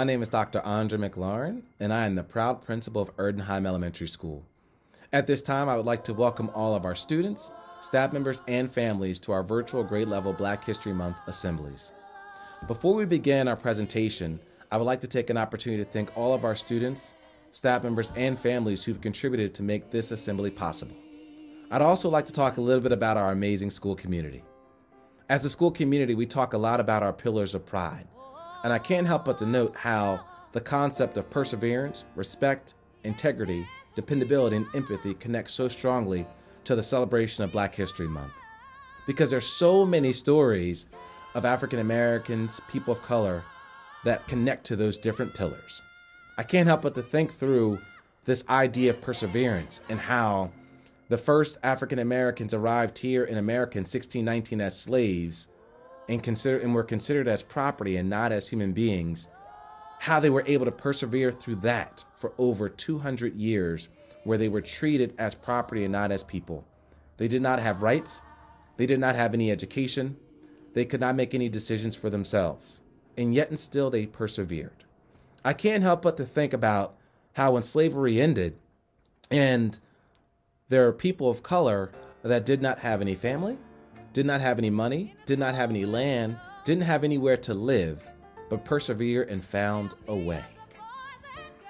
My name is Dr. Andre McLaurin, and I am the proud principal of Erdenheim Elementary School. At this time, I would like to welcome all of our students, staff members, and families to our virtual grade level Black History Month assemblies. Before we begin our presentation, I would like to take an opportunity to thank all of our students, staff members, and families who've contributed to make this assembly possible. I'd also like to talk a little bit about our amazing school community. As a school community, we talk a lot about our pillars of pride, and I can't help but to note how the concept of perseverance, respect, integrity, dependability, and empathy connect so strongly to the celebration of Black History Month. Because there's so many stories of African Americans, people of color, that connect to those different pillars. I can't help but to think through this idea of perseverance and how the first African Americans arrived here in America in 1619 as slaves and consider and were considered as property and not as human beings, how they were able to persevere through that for over 200 years, where they were treated as property and not as people. They did not have rights, they did not have any education, they could not make any decisions for themselves, and yet and still they persevered. I can't help but to think about how when slavery ended, and there are people of color that did not have any family, did not have any money, did not have any land, didn't have anywhere to live, but persevered and found a way.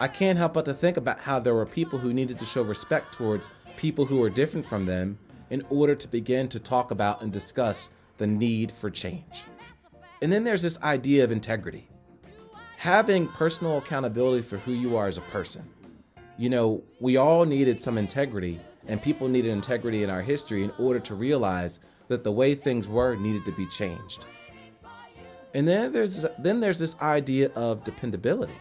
I can't help but to think about how there were people who needed to show respect towards people who were different from them in order to begin to talk about and discuss the need for change. And then there's this idea of integrity. Having personal accountability for who you are as a person. You know, we all needed some integrity, and people needed integrity in our history in order to realize that the way things were needed to be changed. And then there's then there's this idea of dependability.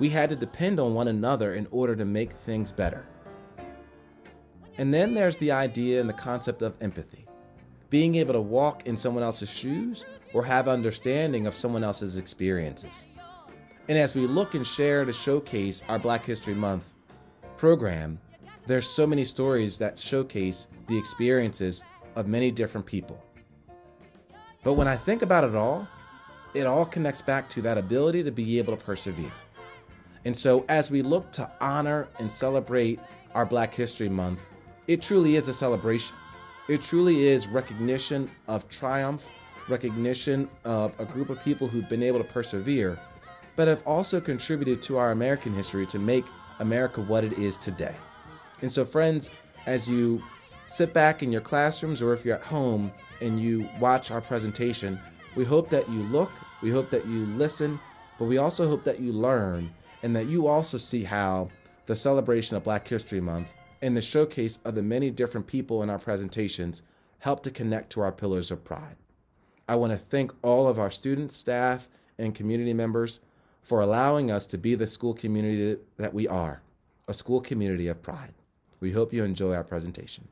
We had to depend on one another in order to make things better. And then there's the idea and the concept of empathy. Being able to walk in someone else's shoes or have understanding of someone else's experiences. And as we look and share to showcase our Black History Month program, there's so many stories that showcase the experiences of many different people. But when I think about it all, it all connects back to that ability to be able to persevere. And so, as we look to honor and celebrate our Black History Month, it truly is a celebration. It truly is recognition of triumph, recognition of a group of people who've been able to persevere, but have also contributed to our American history to make America what it is today. And so, friends, as you sit back in your classrooms or if you're at home and you watch our presentation, we hope that you look, we hope that you listen, but we also hope that you learn and that you also see how the celebration of Black History Month and the showcase of the many different people in our presentations help to connect to our pillars of pride. I want to thank all of our students, staff, and community members for allowing us to be the school community that we are, a school community of pride. We hope you enjoy our presentation.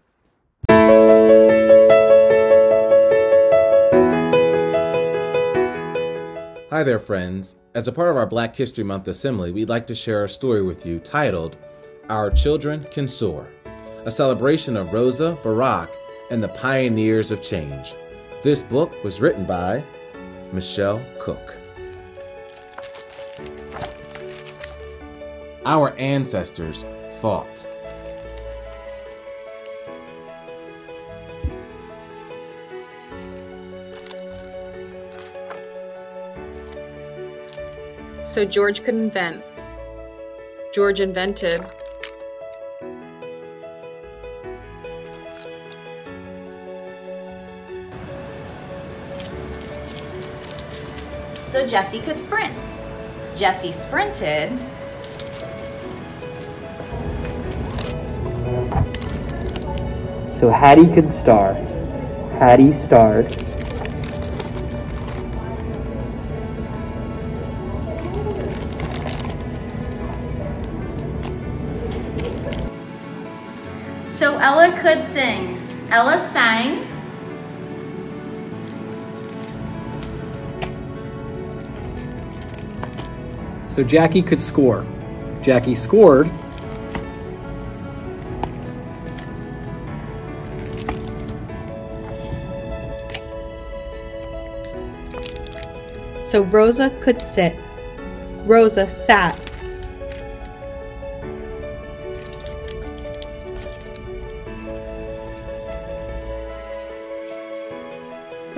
Hi there, friends. As a part of our Black History Month assembly, we'd like to share a story with you titled Our Children Can Soar, a celebration of Rosa, Barack, and the pioneers of change. This book was written by Michelle Cook. Our ancestors fought. So George could invent. George invented. So Jesse could sprint. Jesse sprinted. So Hattie could star. Hattie starred. So Ella could sing. Ella sang. So Jackie could score. Jackie scored. so Rosa could sit. Rosa sat.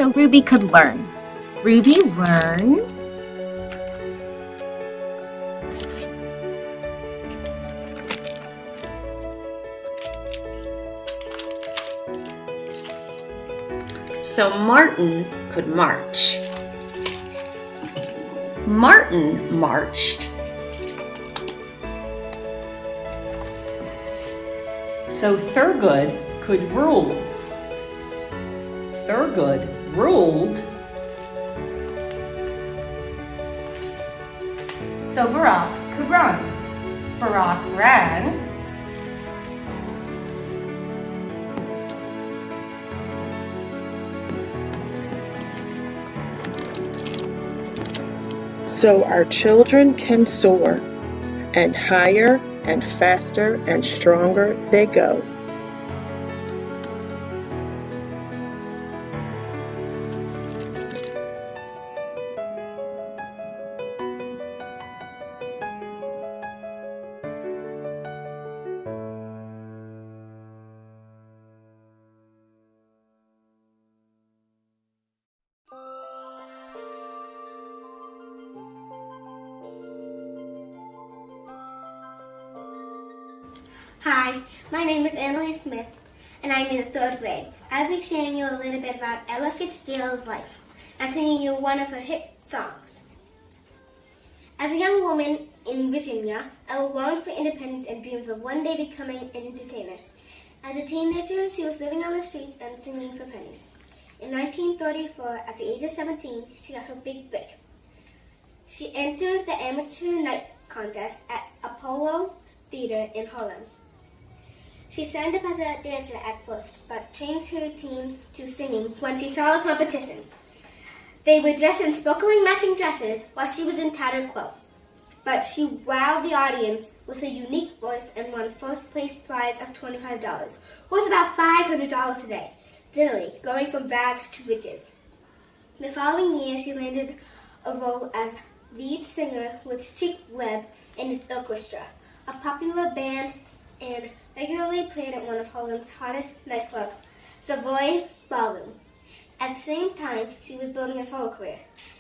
So Ruby could learn. Ruby learned. So Martin could march. Martin marched. So Thurgood could rule. Thurgood ruled. So Barack could run. Barack ran. So our children can soar, and higher and faster and stronger they go. My name is Emily Smith, and I'm in the third grade. I'll be sharing you a little bit about Ella Fitzgerald's life and singing you one of her hit songs. As a young woman in Virginia, Ella longed for independence and dreamed of one day becoming an entertainer. As a teenager, she was living on the streets and singing for pennies. In 1934, at the age of 17, she got her big break. She entered the amateur night contest at Apollo Theater in Harlem. She signed up as a dancer at first, but changed her routine to singing when she saw a competition. They were dressed in sparkling matching dresses while she was in tattered clothes. But she wowed the audience with a unique voice and won first place prize of $25, worth about $500 today, literally going from rags to riches. The following year, she landed a role as lead singer with Chick Webb and his orchestra, a popular band and regularly played at one of Harlem's hottest nightclubs, Savoy Ballroom. At the same time, she was building a solo career,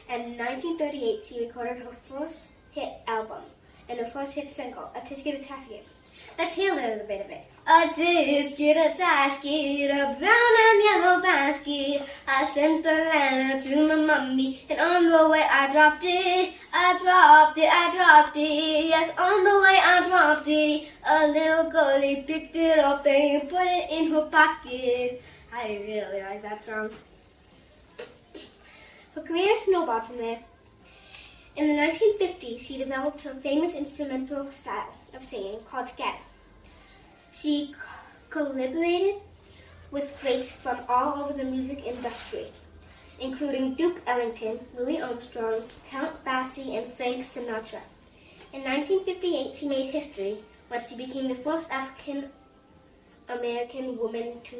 and in 1938 she recorded her first hit album and her first hit single, A Tisket a Tasket. Let's hear a little bit of it. A tisket, a tasket, a brown and yellow basket. I sent the letter to my mommy, and on the way I dropped it. I dropped it, I dropped it. Yes, on the way I dropped it. A little girlie picked it up and put it in her pocket. I really like that song. Her career snowballed from there. In the 1950s, she developed her famous instrumental style of singing called scat. She collaborated with greats from all over the music industry, including Duke Ellington, Louis Armstrong, Count Basie, and Frank Sinatra. In 1958, she made history when she became the first African American woman to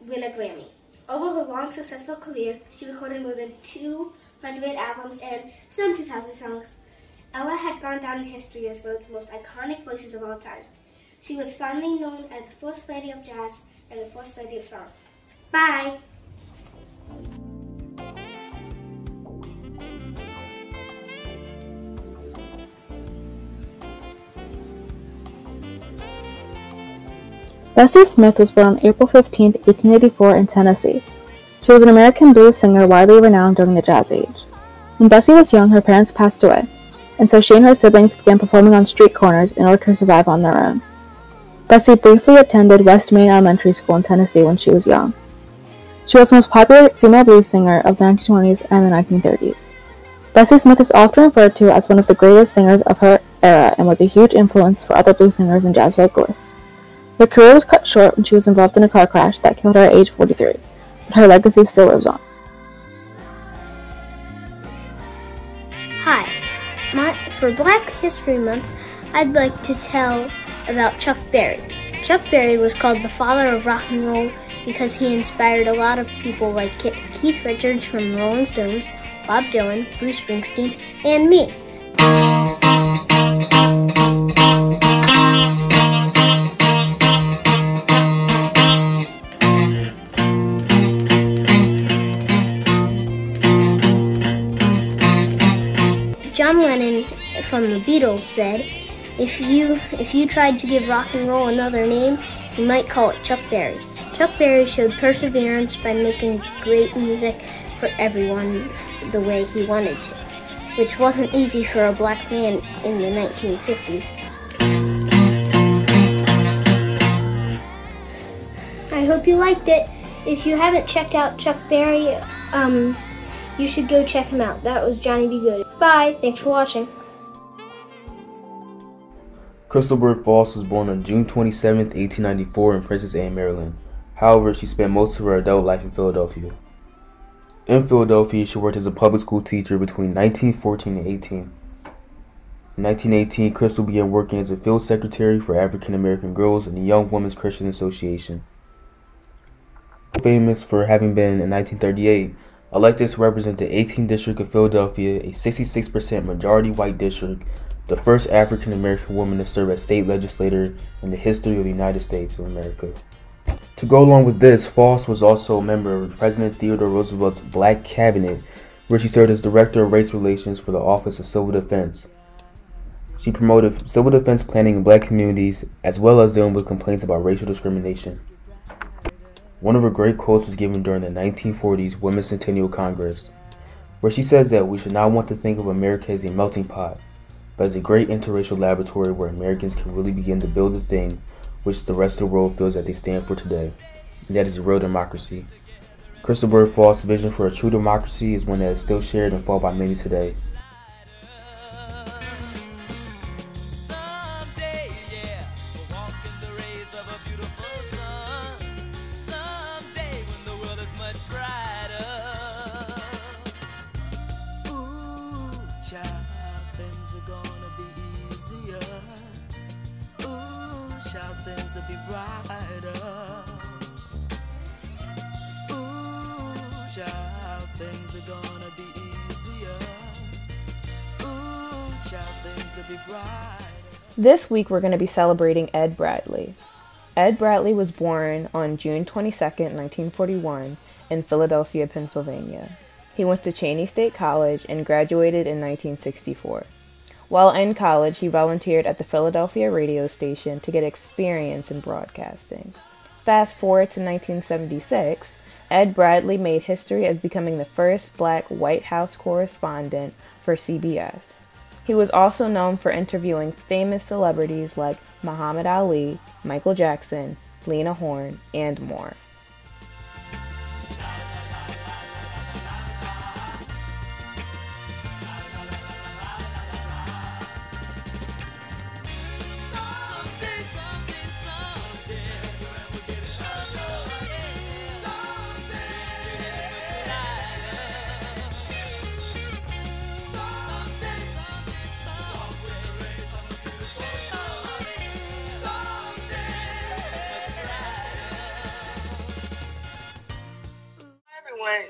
win a Grammy. Over her long, successful career, she recorded more than 200 albums and some 2,000 songs. Ella had gone down in history as one of the most iconic voices of all time. She was fondly known as the First Lady of Jazz and the First Lady of Song. Bye! Bessie Smith was born on April 15, 1884, in Tennessee. She was an American blues singer widely renowned during the Jazz Age. When Bessie was young, her parents passed away, and so she and her siblings began performing on street corners in order to survive on their own. Bessie briefly attended West Main Elementary School in Tennessee when she was young. She was the most popular female blues singer of the 1920s and the 1930s. Bessie Smith is often referred to as one of the greatest singers of her era and was a huge influence for other blues singers and jazz vocalists. Her career was cut short when she was involved in a car crash that killed her at age 43, but her legacy still lives on. My, for Black History Month, I'd like to tell about Chuck Berry. Chuck Berry was called the father of rock and roll because he inspired a lot of people like Keith Richards from Rolling Stones, Bob Dylan, Bruce Springsteen, and me. John Lennon from the Beatles said, if you if you tried to give rock and roll another name, you might call it Chuck Berry. Chuck Berry showed perseverance by making great music for everyone the way he wanted to, which wasn't easy for a black man in the 1950s. I hope you liked it. If you haven't checked out Chuck Berry, um, you should go check him out. That was Johnny B. Goode. Bye. Thanks for watching. Crystal Bird Fauset was born on June 27, 1894 in Princess Anne, Maryland. However, she spent most of her adult life in Philadelphia. In Philadelphia, she worked as a public school teacher between 1914 and 18. In 1918, Crystal began working as a field secretary for African American girls in the Young Women's Christian Association. Famous for having been, in 1938, elected to represent the 18th District of Philadelphia, a 66% majority white district, the first African American woman to serve as state legislator in the history of the United States of America. To go along with this, Fauset was also a member of President Theodore Roosevelt's Black Cabinet, where she served as Director of Race Relations for the Office of Civil Defense. She promoted civil defense planning in black communities, as well as dealing with complaints about racial discrimination. One of her great quotes was given during the 1940s Women's Centennial Congress, where she says that we should not want to think of America as a melting pot, but as a great interracial laboratory where Americans can really begin to build the thing which the rest of the world feels that they stand for today, and that is a real democracy. Crystal Bird Fauset' vision for a true democracy is one that is still shared and fought by many today. Week we're going to be celebrating Ed Bradley. Ed Bradley was born on June 22, 1941, in Philadelphia, Pennsylvania. He went to Cheyney State College and graduated in 1964. While in college, he volunteered at the Philadelphia radio station to get experience in broadcasting. Fast forward to 1976, Ed Bradley made history as becoming the first black White House correspondent for CBS. He was also known for interviewing famous celebrities like Muhammad Ali, Michael Jackson, Lena Horne, and more.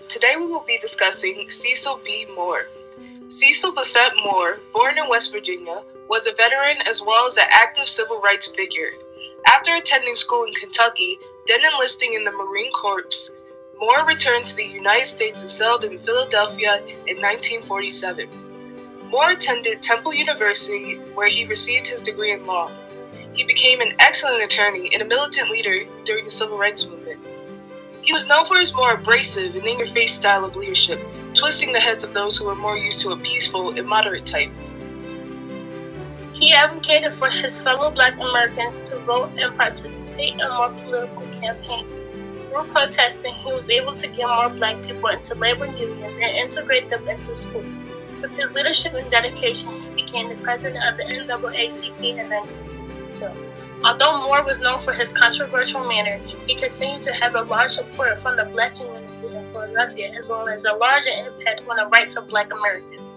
Today we will be discussing Cecil B. Moore. Cecil Bassett Moore, born in West Virginia, was a veteran as well as an active civil rights figure. After attending school in Kentucky, then enlisting in the Marine Corps, Moore returned to the United States and settled in Philadelphia in 1947. Moore attended Temple University, where he received his degree in law. He became an excellent attorney and a militant leader during the civil rights movement. He was known for his more abrasive and in your face style of leadership, twisting the heads of those who were more used to a peaceful and moderate type. He advocated for his fellow black Americans to vote and participate in more political campaigns. Through protesting, he was able to get more black people into labor unions and integrate them into schools. With his leadership and dedication, he became the president of the NAACP in 1992. Although Moore was known for his controversial manner, he continued to have a large support from the black community in Philadelphia as well as a larger impact on the rights of black Americans.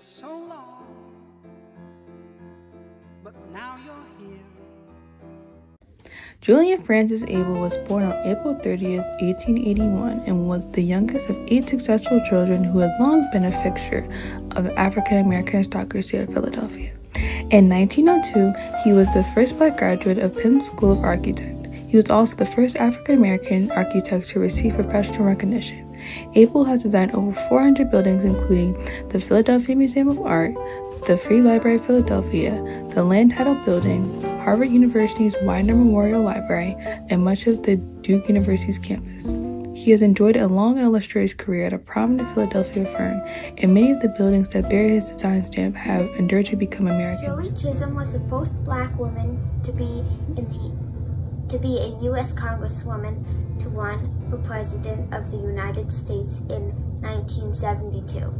So long, but now you're here. Julian Francis Abele was born on April 30th, 1881, and was the youngest of eight successful children who had long been a fixture of African American aristocracy of Philadelphia. In 1902, he was the first black graduate of Penn School of Architect. He was also the first African American architect to receive professional recognition. Abele has designed over 400 buildings, including the Philadelphia Museum of Art, the Free Library of Philadelphia, the Land Title Building, Harvard University's Widener Memorial Library, and much of the Duke University's campus. He has enjoyed a long and illustrious career at a prominent Philadelphia firm, and many of the buildings that bear his design stamp have endured to become American. Shirley Chisholm was the first black woman to be in the to be a U.S. Congresswoman to run for President of the United States in 1972.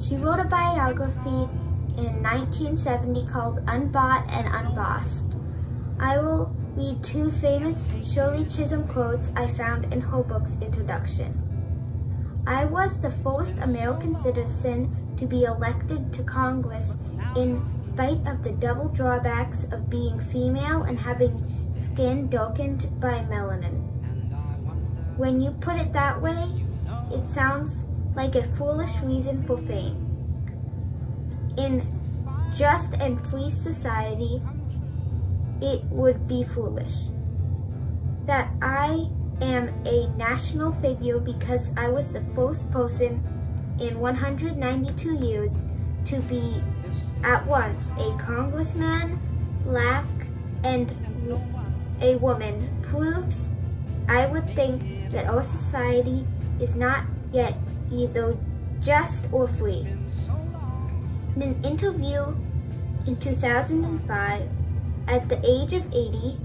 She wrote a biography in 1970 called Unbought and Unbossed. I will read two famous Shirley Chisholm quotes I found in her book's introduction. I was the first American citizen to be elected to Congress in spite of the double drawbacks of being female and having skin darkened by melanin. When you put it that way, it sounds like a foolish reason for fame. In just and free society, it would be foolish. That I am a national figure because I was the first person in 192 years to be at once a congressman, black, and a woman proves I would think that our society is not yet either just or free. In an interview in 2005, at the age of 80,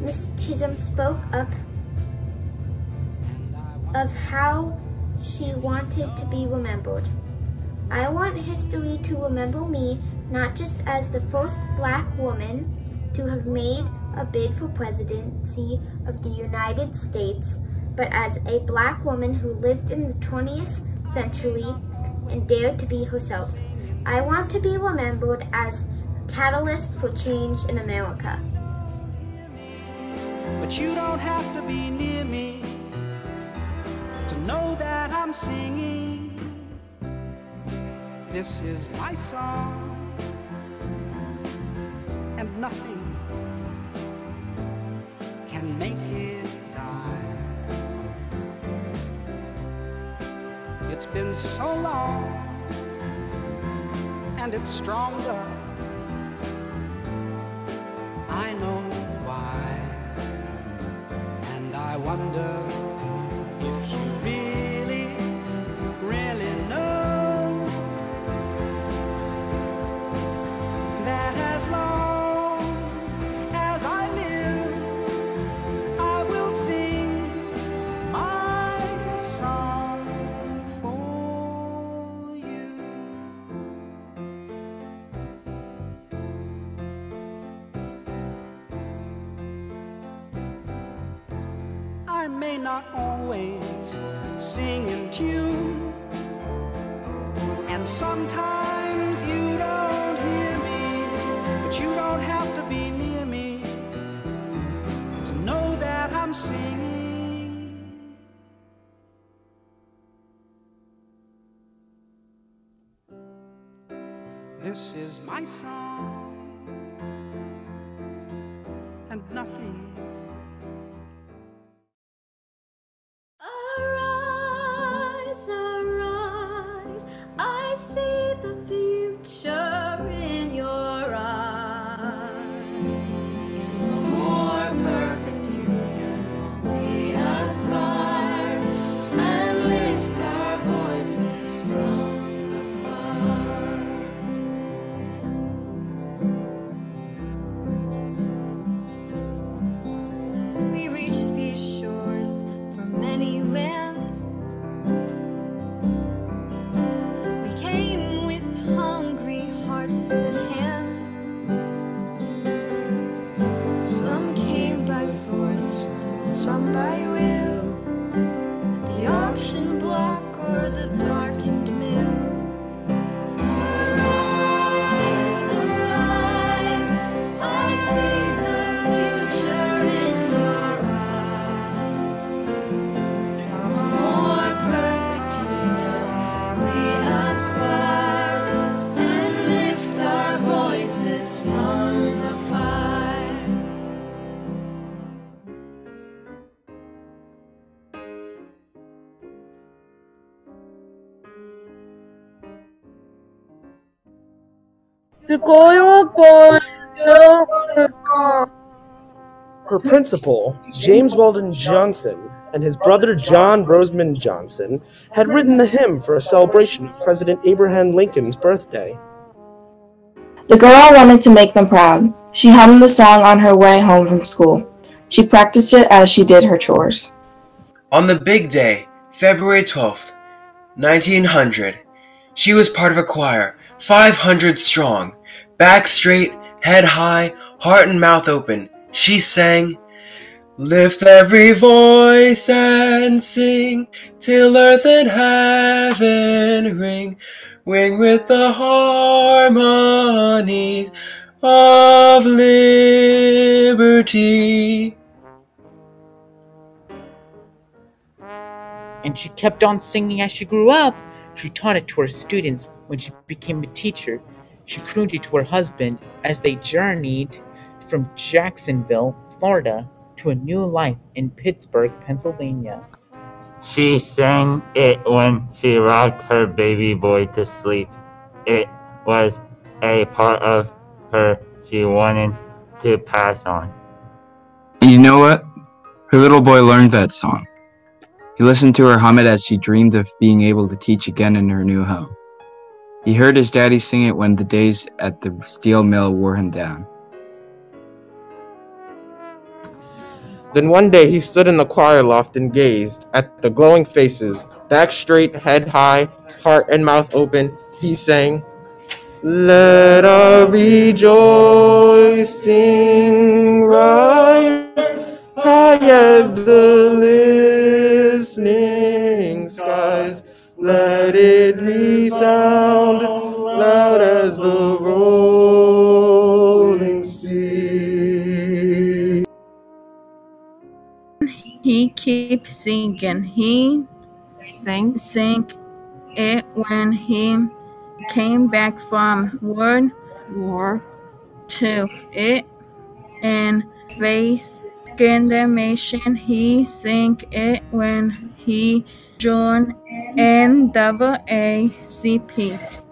Miss Chisholm spoke up of how she wanted to be remembered. I want history to remember me not just as the first black woman to have made a bid for presidency of the United States, but as a black woman who lived in the 20th century and dared to be herself. I want to be remembered as a catalyst for change in America. But you don't have to be near me to know that I'm singing. This is my song, nothing can make it die. It's been so long, and it's stronger. Not always sing in tune, and sometimes you don't hear me, but you don't have to be near me to know that I'm singing. This is my song, Her principal, James Weldon Johnson, and his brother John Rosamond Johnson had written the hymn for a celebration of President Abraham Lincoln's birthday. The girl wanted to make them proud. She hummed the song on her way home from school. She practiced it as she did her chores. On the big day, February 12th, 1900, she was part of a choir, 500 strong. Back straight, head high, heart and mouth open, she sang, Lift every voice and sing, till earth and heaven ring, ring with the harmonies of liberty. and she kept on singing as she grew up. She taught it to her students when she became a teacher. She crooned it to her husband as they journeyed from Jacksonville, Florida, to a new life in Pittsburgh, Pennsylvania. She sang it when she rocked her baby boy to sleep. It was a part of her she wanted to pass on. You know what? Her little boy learned that song. He listened to her hum it as she dreamed of being able to teach again in her new home. He heard his daddy sing it when the days at the steel mill wore him down. Then one day he stood in the choir loft and gazed at the glowing faces, back straight, head high, heart and mouth open. He sang, Let our rejoicing rise high as the listening skies. Let it resound loud as the rolling He keeps singing. He Sing. sang it when he came back from World War to it and faced condemnation. He sang it when he joined NAACP.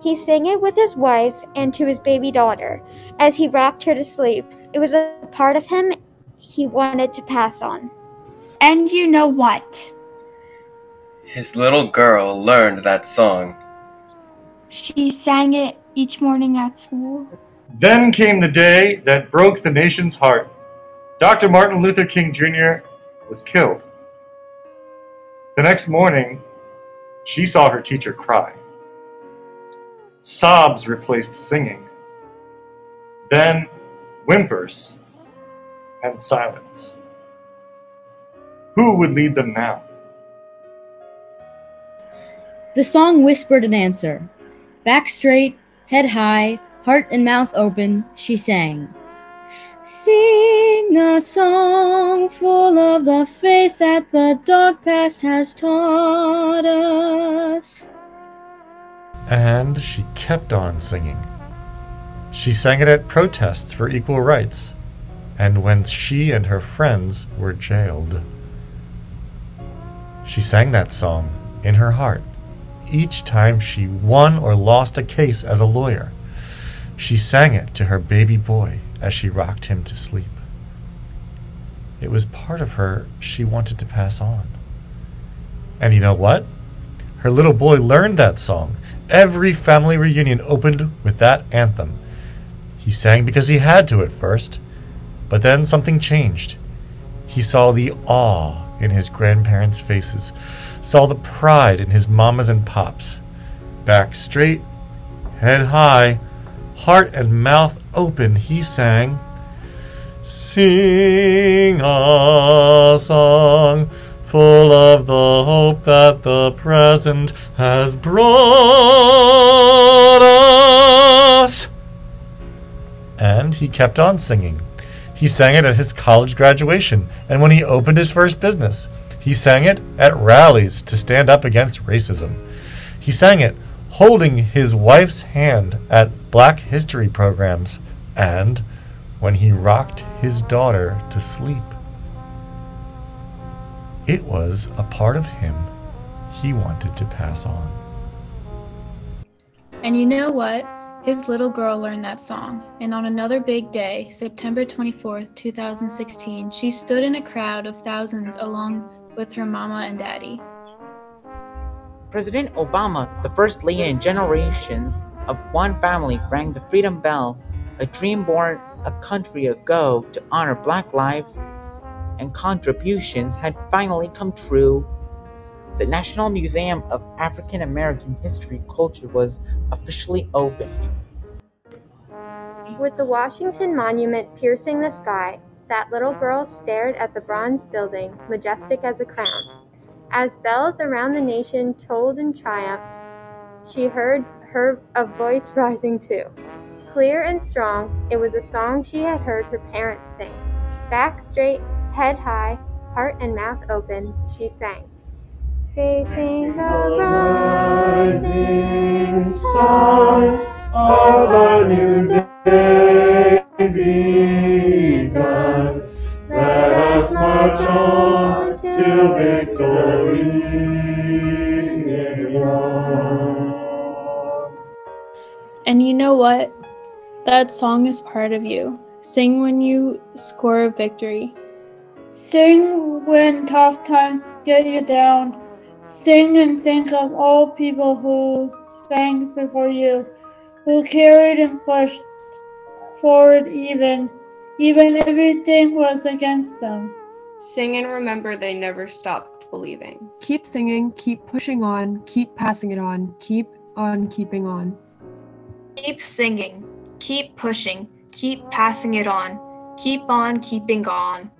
He sang it with his wife and to his baby daughter as he rocked her to sleep. It was a part of him he wanted to pass on. And you know what? His little girl learned that song. She sang it each morning at school. Then came the day that broke the nation's heart. Dr. Martin Luther King Jr. was killed. The next morning, she saw her teacher cry. Sobs replaced singing. Then whimpers and silence. Who would lead them now? The song whispered an answer. Back straight, head high, heart and mouth open, she sang. Sing a song full of the faith that the dark past has taught us. And she kept on singing. She sang it at protests for equal rights, and when she and her friends were jailed. She sang that song in her heart each time she won or lost a case as a lawyer. She sang it to her baby boy as she rocked him to sleep. It was part of her she wanted to pass on. And you know what? Her little boy learned that song. Every family reunion opened with that anthem. He sang because he had to at first, but then something changed. He saw the awe in his grandparents' faces, saw the pride in his mamas and pops. Back straight, head high, heart and mouth open, he sang, Sing a song full of the hope that the present has brought us. And he kept on singing. He sang it at his college graduation and when he opened his first business. He sang it at rallies to stand up against racism. He sang it holding his wife's hand at black history programs and when he rocked his daughter to sleep. It was a part of him he wanted to pass on. And you know what? His little girl learned that song, and on another big day, September 24, 2016, she stood in a crowd of thousands along with her mama and daddy. President Obama, the first leader in generations of one family, rang the freedom bell, a dream born a country ago to honor black lives and contributions had finally come true. The National Museum of African American History and Culture was officially opened. With the Washington Monument piercing the sky, that little girl stared at the bronze building, majestic as a crown. As bells around the nation tolled in triumph, she heard her a voice rising too. Clear and strong, it was a song she had heard her parents sing. Back straight, head high, heart and mouth open, she sang. Facing the rising sun of a new day begun. Let us march on till victory is won. And you know what? That song is part of you. Sing when you score a victory. Sing when tough times get you down. Sing and think of all people who sang before you, who carried and pushed forward even, even everything was against them. Sing and remember they never stopped believing. Keep singing, keep pushing on, keep passing it on, keep on keeping on. Keep singing, keep pushing, keep passing it on, keep on keeping on.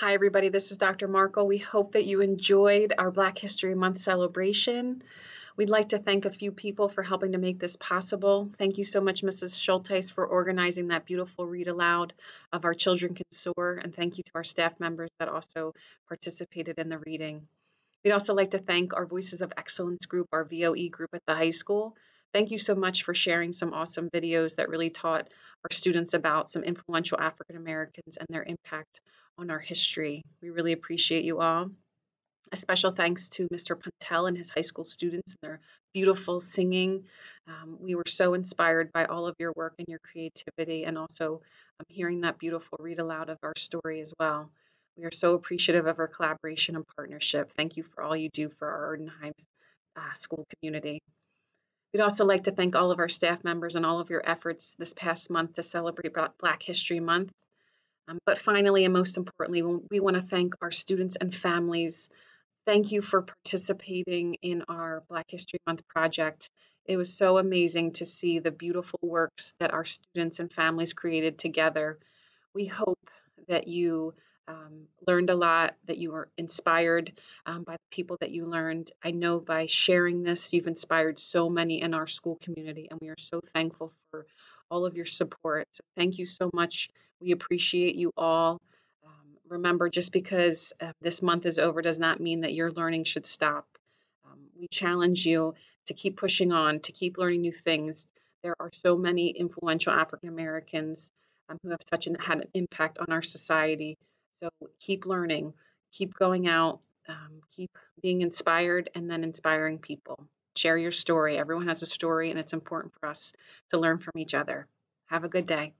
Hi, everybody. This is Dr. Markle. We hope that you enjoyed our Black History Month celebration. We'd like to thank a few people for helping to make this possible. Thank you so much, Mrs. Schulteis, for organizing that beautiful read aloud of Our Children Can Soar. And thank you to our staff members that also participated in the reading. We'd also like to thank our Voices of Excellence group, our VOE group at the high school. Thank you so much for sharing some awesome videos that really taught our students about some influential African Americans and their impact on our history. We really appreciate you all. A special thanks to Mr. Puntel and his high school students and their beautiful singing. Um, we were so inspired by all of your work and your creativity, and also um, hearing that beautiful read aloud of our story as well. We are so appreciative of our collaboration and partnership. Thank you for all you do for our Erdenheim uh, school community. We'd also like to thank all of our staff members and all of your efforts this past month to celebrate Black History Month. Um, but finally, and most importantly, we want to thank our students and families. Thank you for participating in our Black History Month project. It was so amazing to see the beautiful works that our students and families created together. We hope that you um, learned a lot, that you were inspired um, by the people that you learned. I know by sharing this, you've inspired so many in our school community, and we are so thankful for all of your support. So thank you so much. We appreciate you all. Um, remember, just because uh, this month is over does not mean that your learning should stop. Um, we challenge you to keep pushing on, to keep learning new things. There are so many influential African Americans um, who have such an had an impact on our society. So keep learning, keep going out, um, keep being inspired, and then inspiring people. Share your story. Everyone has a story, and it's important for us to learn from each other. Have a good day.